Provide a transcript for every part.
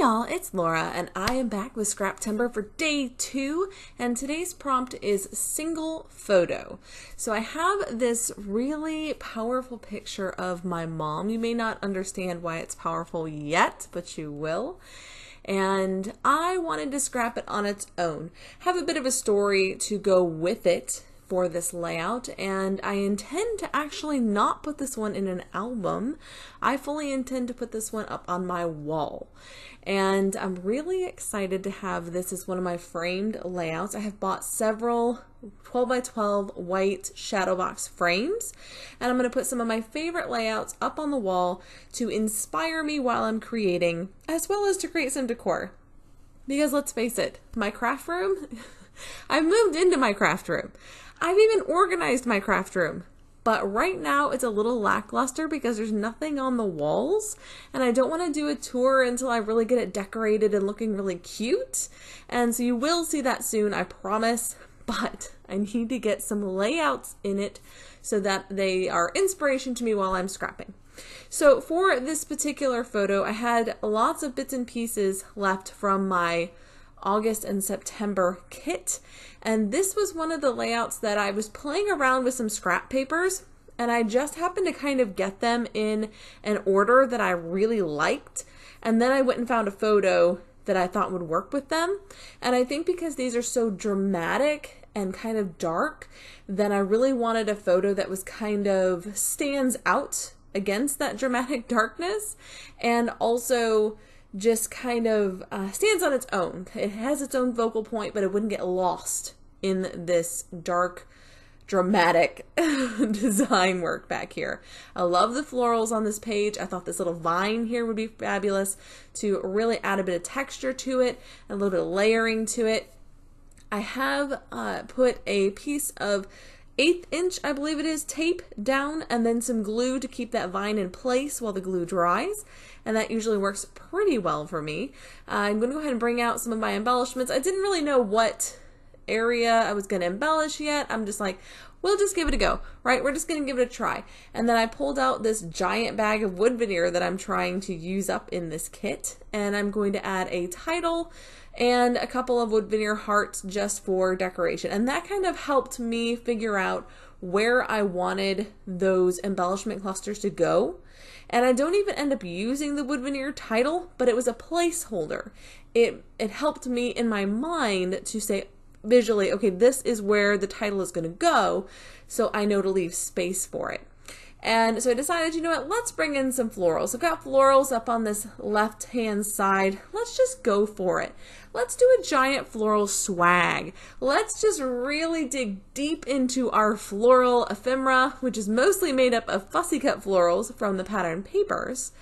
y'all, it's Laura, and I am back with Scraptember for day two, and today's prompt is single photo. So I have this really powerful picture of my mom. You may not understand why it's powerful yet, but you will. And I wanted to scrap it on its own, have a bit of a story to go with it for this layout and I intend to actually not put this one in an album. I fully intend to put this one up on my wall. And I'm really excited to have this as one of my framed layouts. I have bought several 12 by 12 white shadow box frames and I'm going to put some of my favorite layouts up on the wall to inspire me while I'm creating as well as to create some decor. Because let's face it, my craft room, I've moved into my craft room. I've even organized my craft room. But right now it's a little lackluster because there's nothing on the walls and I don't want to do a tour until I really get it decorated and looking really cute. And so you will see that soon, I promise. But I need to get some layouts in it so that they are inspiration to me while I'm scrapping. So for this particular photo, I had lots of bits and pieces left from my August and September kit. And this was one of the layouts that I was playing around with some scrap papers and I just happened to kind of get them in an order that I really liked. And then I went and found a photo that I thought would work with them. And I think because these are so dramatic and kind of dark, then I really wanted a photo that was kind of stands out against that dramatic darkness and also just kind of uh, stands on its own. It has its own focal point, but it wouldn't get lost in this dark, dramatic design work back here. I love the florals on this page. I thought this little vine here would be fabulous to really add a bit of texture to it, and a little bit of layering to it. I have uh, put a piece of eighth inch, I believe it is, tape down and then some glue to keep that vine in place while the glue dries. And that usually works pretty well for me. Uh, I'm going to go ahead and bring out some of my embellishments. I didn't really know what area I was going to embellish yet. I'm just like, we'll just give it a go, right? We're just going to give it a try. And then I pulled out this giant bag of wood veneer that I'm trying to use up in this kit. And I'm going to add a title and a couple of wood veneer hearts just for decoration. And that kind of helped me figure out where I wanted those embellishment clusters to go. And I don't even end up using the wood veneer title, but it was a placeholder. It it helped me in my mind to say visually, okay, this is where the title is going to go, so I know to leave space for it. And so I decided, you know what, let's bring in some florals. I've got florals up on this left hand side. Let's just go for it. Let's do a giant floral swag. Let's just really dig deep into our floral ephemera, which is mostly made up of fussy cut florals from the pattern papers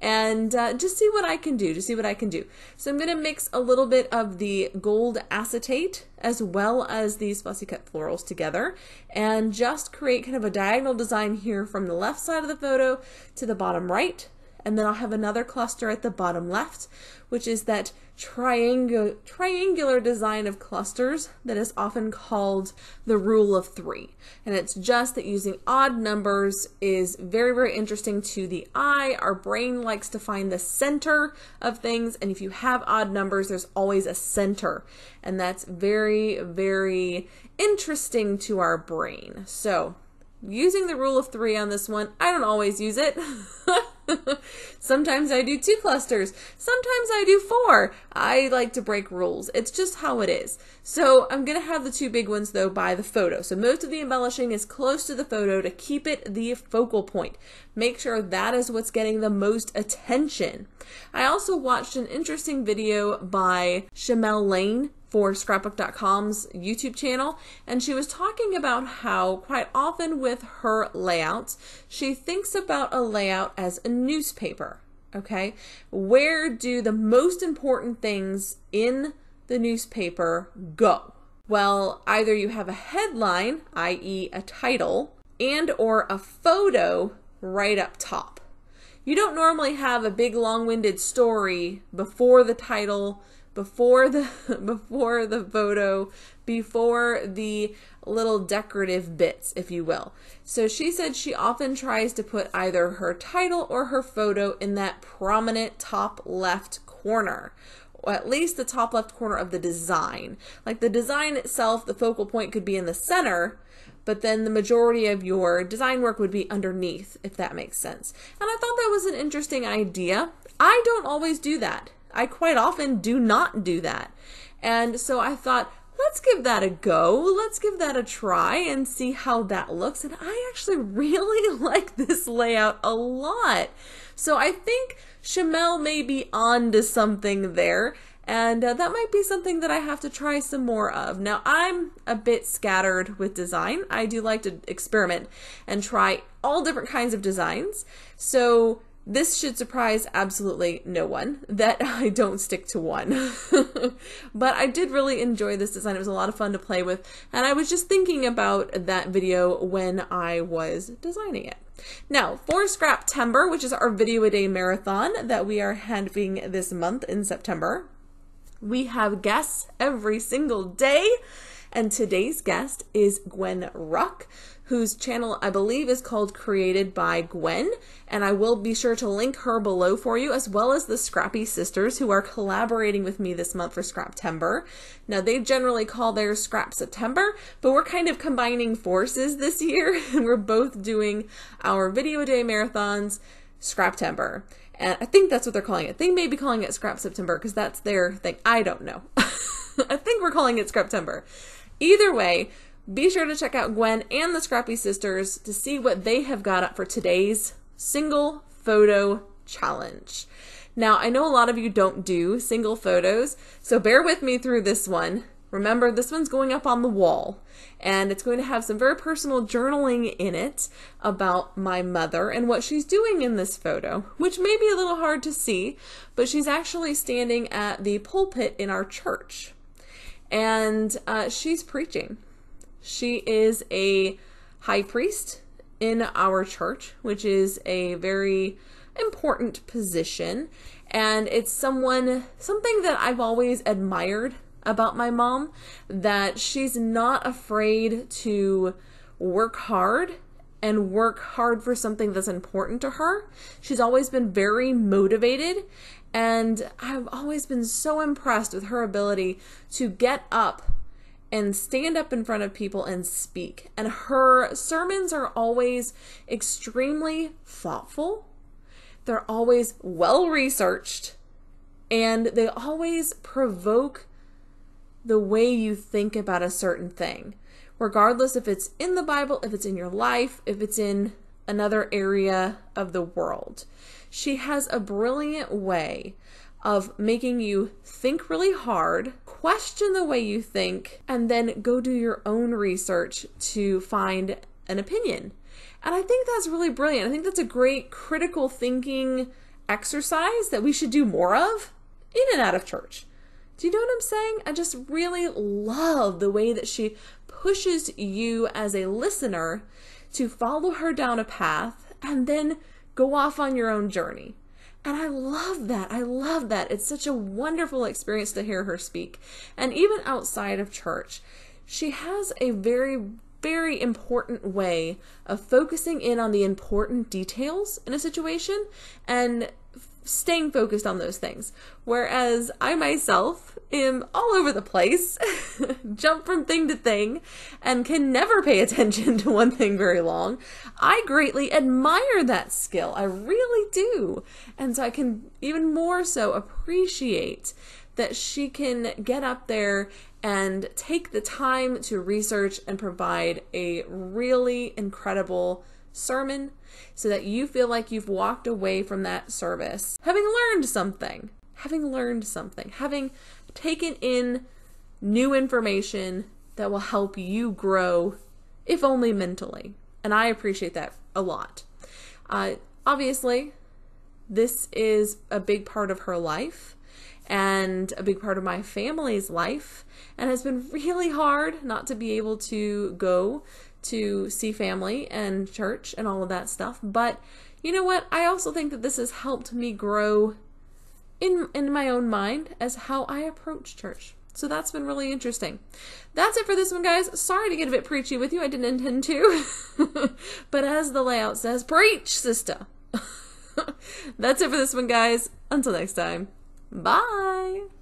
and uh, just see what I can do, to see what I can do. So I'm going to mix a little bit of the gold acetate as well as these fussy cut florals together and just create kind of a diagonal design here from the left side of the photo to the bottom right and then I'll have another cluster at the bottom left, which is that triangu triangular design of clusters that is often called the rule of three. And it's just that using odd numbers is very, very interesting to the eye. Our brain likes to find the center of things, and if you have odd numbers, there's always a center. And that's very, very interesting to our brain. So using the rule of three on this one, I don't always use it. Sometimes I do two clusters. Sometimes I do four. I like to break rules. It's just how it is. So I'm going to have the two big ones though by the photo. So most of the embellishing is close to the photo to keep it the focal point. Make sure that is what's getting the most attention. I also watched an interesting video by Shimelle Laine for scrapbook.com's YouTube channel, and she was talking about how quite often with her layouts, she thinks about a layout as a newspaper. Okay, where do the most important things in the newspaper go? Well, either you have a headline, i.e., a title, and or a photo right up top. You don't normally have a big long-winded story before the title before the before the photo, before the little decorative bits, if you will. So she said she often tries to put either her title or her photo in that prominent top left corner or at least the top left corner of the design. Like the design itself, the focal point could be in the center, but then the majority of your design work would be underneath, if that makes sense. And I thought that was an interesting idea. I don't always do that. I quite often do not do that. And so I thought, let's give that a go. Let's give that a try and see how that looks. And I actually really like this layout a lot. So I think Shimelle may be on to something there. And uh, that might be something that I have to try some more of. Now, I'm a bit scattered with design. I do like to experiment and try all different kinds of designs. So, this should surprise absolutely no one that I don't stick to one. but I did really enjoy this design. It was a lot of fun to play with. And I was just thinking about that video when I was designing it. Now, for Scraptember, which is our video a day marathon that we are having this month in September, we have guests every single day. And today's guest is Gwen Wruck, whose channel I believe is called Created by Gwen. And I will be sure to link her below for you, as well as the Scrappy Sisters, who are collaborating with me this month for Scraptember. Now, they generally call theirs Scrap September, but we're kind of combining forces this year, and we're both doing our video day marathons, Scraptember. And I think that's what they're calling it. They may be calling it Scrap September because that's their thing. I don't know. I think we're calling it Scraptember. Either way, be sure to check out Gwen and the Scrappy Sisters to see what they have got up for today's single photo challenge. Now, I know a lot of you don't do single photos, so bear with me through this one. Remember, this one's going up on the wall, and it's going to have some very personal journaling in it about my mother and what she's doing in this photo, which may be a little hard to see, but she's actually standing at the pulpit in our church and uh, she's preaching. She is a high priest in our church, which is a very important position. And it's someone, something that I've always admired about my mom, that she's not afraid to work hard and work hard for something that's important to her. She's always been very motivated and I've always been so impressed with her ability to get up and stand up in front of people and speak. And her sermons are always extremely thoughtful, they're always well researched, and they always provoke the way you think about a certain thing, regardless if it's in the Bible, if it's in your life, if it's in another area of the world. She has a brilliant way of making you think really hard, question the way you think, and then go do your own research to find an opinion. And I think that's really brilliant. I think that's a great critical thinking exercise that we should do more of in and out of church. Do you know what I'm saying? I just really love the way that she pushes you as a listener to follow her down a path and then go off on your own journey. And I love that. I love that. It's such a wonderful experience to hear her speak. And even outside of church, she has a very, very important way of focusing in on the important details in a situation and staying focused on those things. Whereas I myself am all over the place, jump from thing to thing, and can never pay attention to one thing very long. I greatly admire that skill. I really do. And so I can even more so appreciate that she can get up there and take the time to research and provide a really incredible sermon so that you feel like you've walked away from that service having learned something, having learned something, having taken in new information that will help you grow, if only mentally. And I appreciate that a lot. Uh, obviously, this is a big part of her life and a big part of my family's life, and has been really hard not to be able to go to see family and church and all of that stuff. But you know what? I also think that this has helped me grow in in my own mind as how I approach church. So that's been really interesting. That's it for this one, guys. Sorry to get a bit preachy with you. I didn't intend to. but as the layout says, preach, sister. that's it for this one, guys. Until next time. Bye.